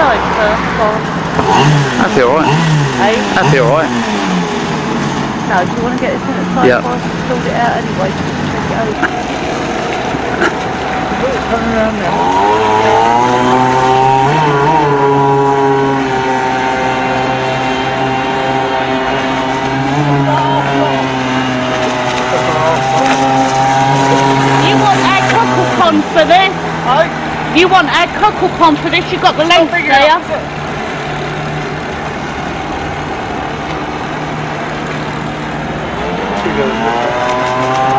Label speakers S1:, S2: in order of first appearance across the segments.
S1: inside first, or,
S2: That'd alright.
S1: eh?
S2: That'd alright.
S1: No, do you want to get this in at side
S2: Yeah.
S1: first and sort it out anyway, just to check it over? Turn around now. You want our cockle pond for this? You want our cockle pond for this? You've got the length there.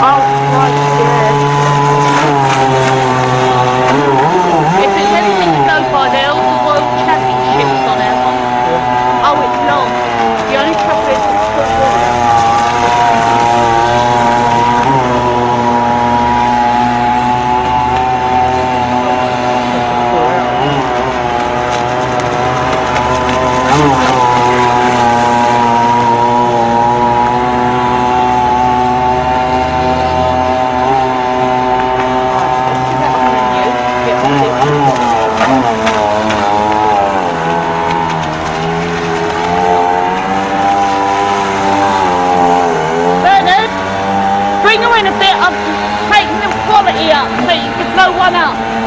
S1: Oh, right, yeah. You can blow one up.